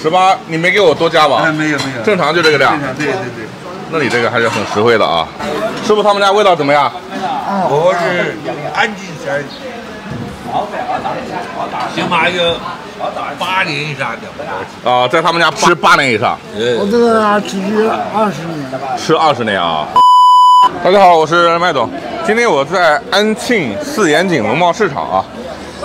十八，你没给我多加吧？哎，没有没有，正常就这个量正。常，对对对。那你这个还是很实惠的啊。师傅，他们家味道怎么样？我是安静山，起码有八年以上的。啊、在他们家吃八年以上，我这个持续二十年。吃二十年啊。大家好，我是麦总。今天我在安庆四眼井农贸市场啊，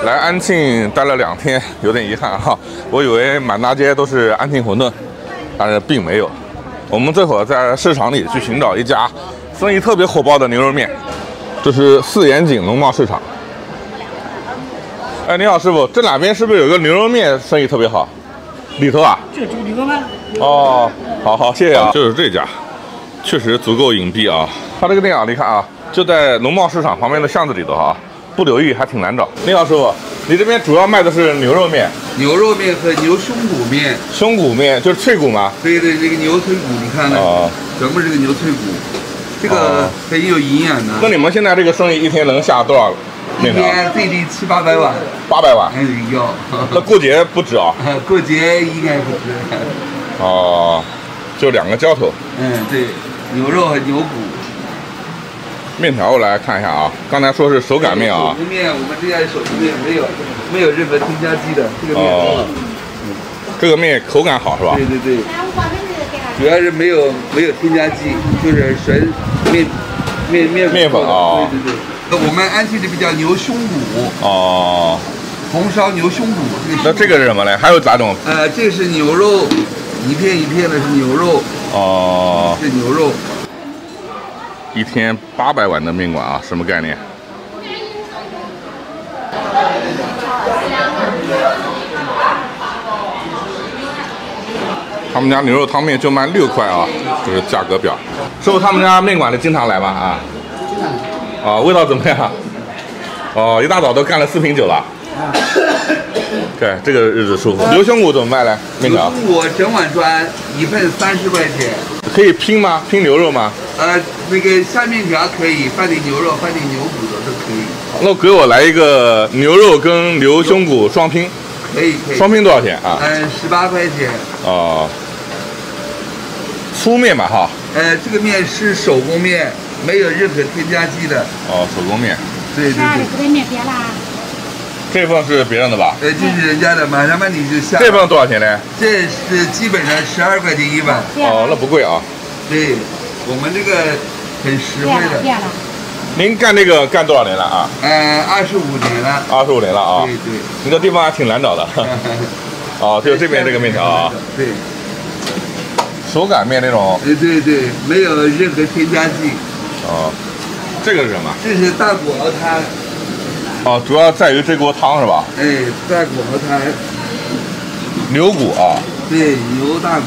来安庆待了两天，有点遗憾哈。我以为满大街都是安庆馄饨，但是并没有。我们这会儿在市场里去寻找一家生意特别火爆的牛肉面，这是四眼井农贸市场。哎，你好，师傅，这两边是不是有个牛肉面生意特别好？里头啊？这猪牛肉面，哦，好好，谢谢啊。就是这家，确实足够隐蔽啊。他这个店啊，你看啊，就在农贸市场旁边的巷子里头啊，不留意还挺难找。你好，师傅，你这边主要卖的是牛肉面、牛肉面和牛胸骨面，胸骨面，就是脆骨吗？对对，这个牛脆骨，你看呢，哦，全部是个牛脆骨，这哦个很有营养的。那你们现在这个生意一天能下多少一？天最低七八百碗，八百碗。哎要。那过节不止啊。过节应该不止。哦，就两个浇头。嗯，对，牛肉和牛骨。面条我来看一下啊，刚才说是手擀面啊手，工面，我们这家手擀面没有没有任何添加剂的这个面。哦这个面口感好是吧对？对对，主要是没有没有添加剂，就是纯面面面面粉哦对对对。那我们安庆这边叫牛胸骨，哦，红烧牛胸骨。那这个是什么嘞？还有哪种？呃，这是牛肉，一片一片的是牛肉，哦，是牛肉。一天八百碗的面馆啊，什么概念？他们家牛肉汤面就卖六块啊，这是价格表。师傅，他们家面馆的经常来吗？啊？啊，味道怎么样？哦，一大早都干了四瓶酒了。对，这个日子舒服。牛胸骨怎么卖嘞？牛骨整碗装一份三十块钱。可以拼吗？拼牛肉吗？呃，那个下面条可以放点牛肉，放点牛骨头都可以，那给我来一个牛肉跟牛胸骨双拼，可以可以。双拼多少钱啊？嗯，十八块钱。哦，粗面吧哈，呃，这个面是手工面，没有任何添加剂的。哦，手工面，对对对，这个面别啦，这份是别人的吧？呃，这是人家的，马上帮你就下。这份多少钱呢？这是基本上十二块钱一碗。哦，那不贵啊。对，我们这个很实惠的。变了，您干这个干多少年了啊？呃，二十五年了。二十五年了啊对。对。你这地方还挺难找的。哦，就这边这个面条啊，对，手擀面那种。对对对，没有任何添加剂。哦，这个是什么？这是大骨熬汤，哦，主要在于这锅汤是吧？哎，大骨熬汤，牛骨啊。对，牛大骨。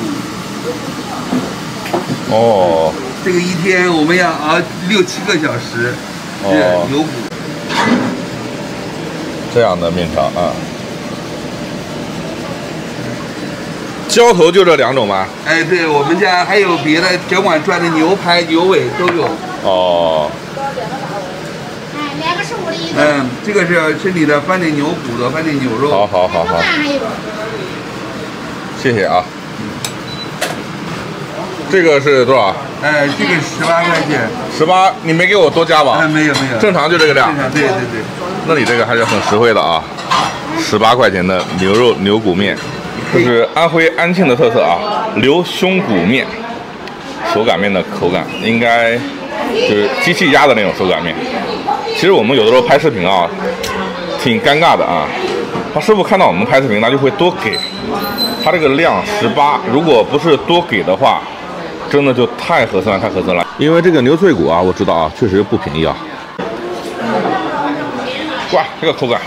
哦，这个一天我们要熬六七个小时，哦是牛骨。这样的面条啊。浇头就这两种吗？哎，对我们家还有别的整碗转的牛排、牛尾都有。哦，嗯，这个是是你的，放点牛骨的，放点牛肉。好好好好谢谢啊。这个是多少？哎，这个十八块钱。十八，你没给我多加哎，吧？没有没有。正常就这个量正。常，对对对。那你这个还是很实惠的啊，十八块钱的牛肉牛骨面，这是安徽安庆的特色啊，牛胸骨面，手擀面的口感应该就是机器压的那种手擀面。其实我们有的时候拍视频啊，挺尴尬的啊。他师傅看到我们拍视频，他就会多给，他这个量十八，如果不是多给的话，真的就太合算了，太合算了。因为这个牛脆骨啊，我知道啊，确实不便宜啊。哇，这个口感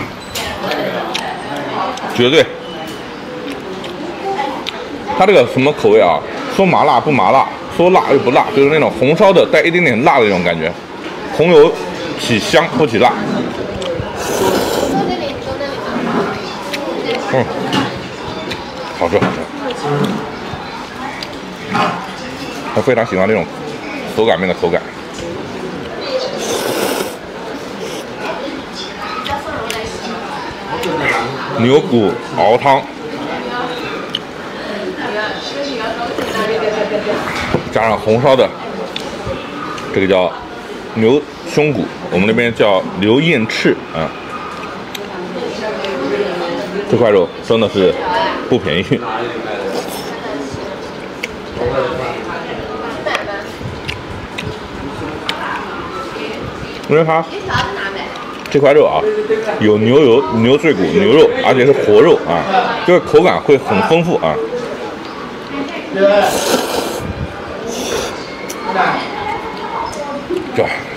绝对。它这个什么口味啊？说麻辣不麻辣，说辣又不辣，就是那种红烧的带一点点辣的那种感觉。红油起香不起辣。嗯，好吃好吃。我非常喜欢这种手擀面的口感。牛骨熬汤，加上红烧的这个叫牛胸骨，我们那边叫牛燕翅啊。这块肉真的是不便宜。因为它这块肉啊，有牛油、牛碎骨、牛肉，而且是活肉啊，就是口感会很丰富啊。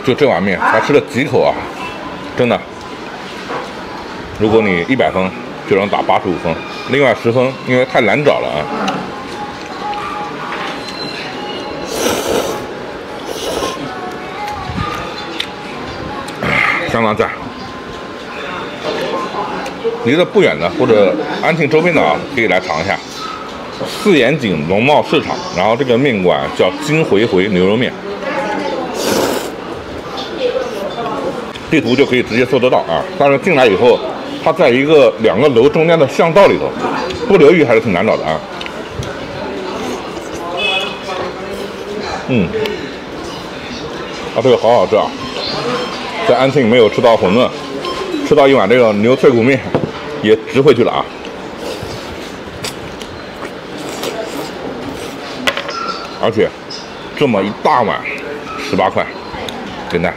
就这碗面，才吃了几口啊，真的。如果你一百分，就能打八十五分，另外十分因为太难找了啊。相当赞，离得不远的或者安庆周边的啊，可以来尝一下四眼井农贸市场。然后这个面馆叫金回回牛肉面，地图就可以直接搜得到啊。但是进来以后，它在一个两个楼中间的巷道里头，不留意还是挺难找的啊。嗯，啊，这个好好吃啊。在安庆没有吃到馄饨，吃到一碗这个牛脆骨面，也值回去了啊！而且这么一大碗，十八块，简单。